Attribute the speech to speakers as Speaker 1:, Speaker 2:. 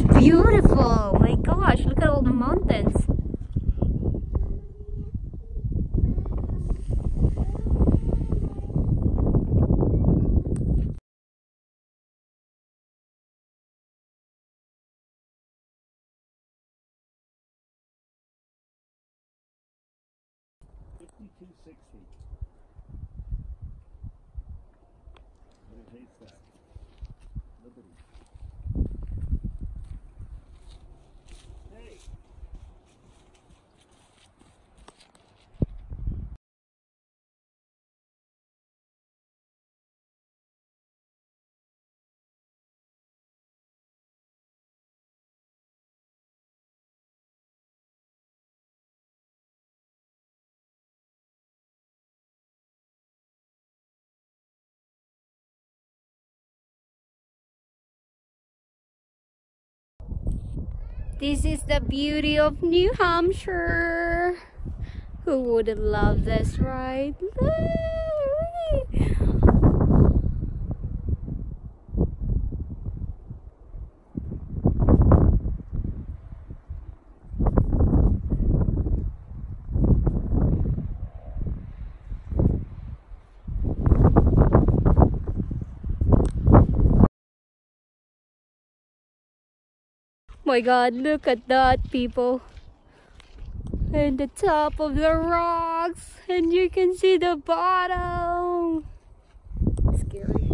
Speaker 1: It's beautiful. My gosh, look at all the mountains. This is the beauty of New Hampshire. Who wouldn't love this, right? My god, look at that, people. And the top of the rocks, and you can see the bottom. Scary.